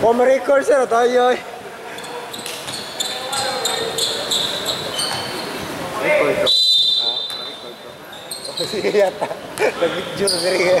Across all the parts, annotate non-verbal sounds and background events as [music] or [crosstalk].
Om rekord saya dah tanya Rekord tu [laughs] Rekord tu Oh siapa ya tak Lebih jual sering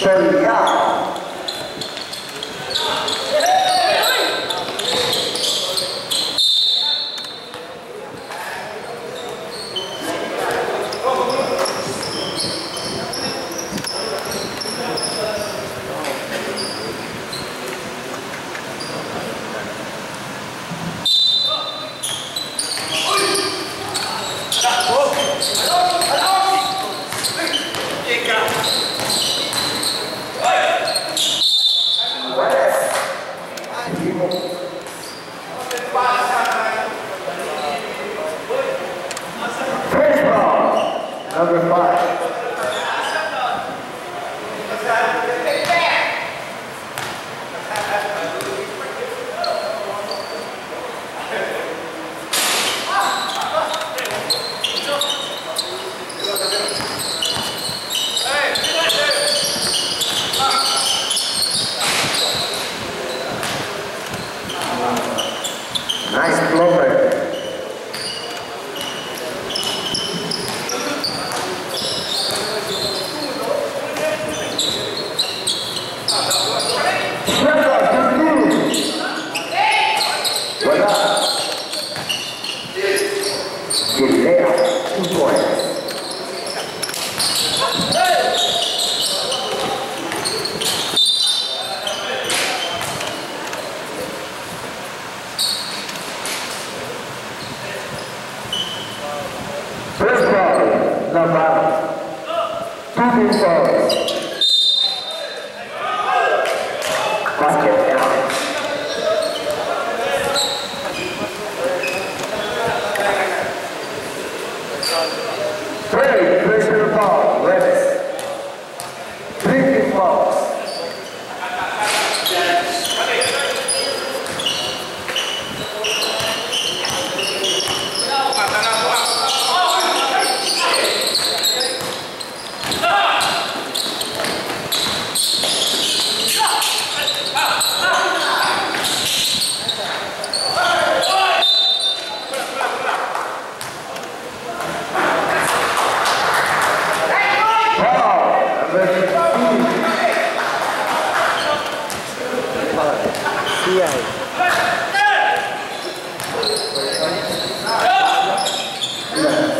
Soldado. Hello, hello. left.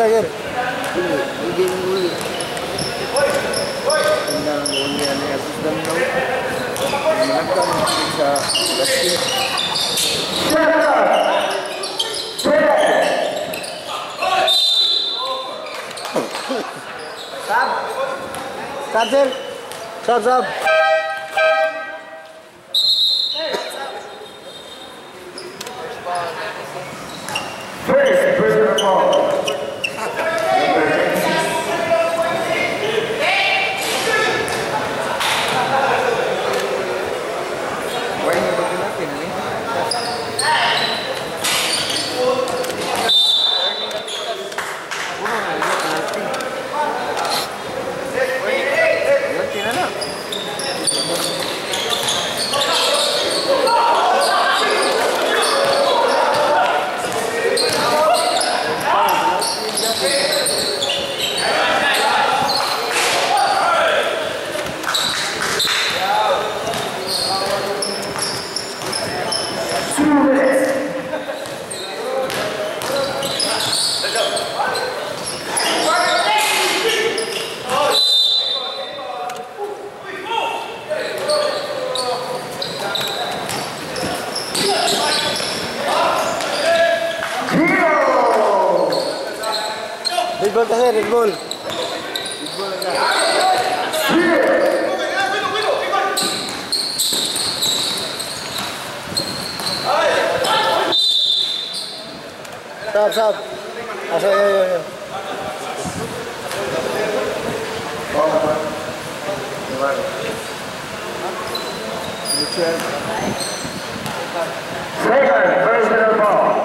తాగారు sir sir sir sir Yeah. [laughs] Stop, stop. Also, ah, ja, ja, ja. Steger, where's the ball?